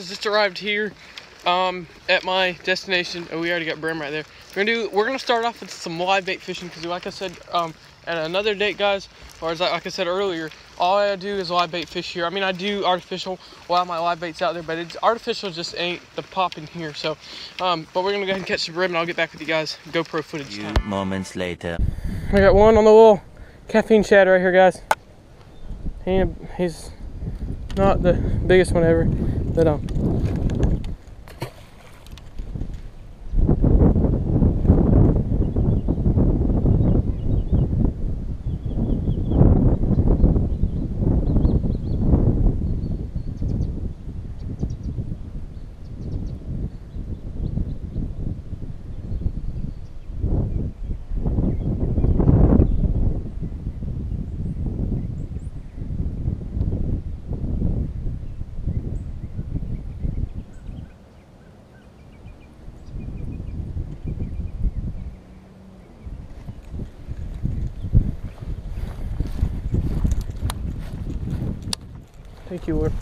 just arrived here um, at my destination. Oh, we already got brim right there. We're gonna do. We're gonna start off with some live bait fishing because, like I said, um, at another date, guys, or as I, like I said earlier, all I do is live bait fish here. I mean, I do artificial while my live bait's out there, but it's artificial just ain't the pop in here. So, um, but we're gonna go ahead and catch some brim, and I'll get back with you guys. GoPro footage. Time. moments later. I got one on the wall. caffeine shad right here, guys. He, he's not the biggest one ever, but um. Thank you, Lord.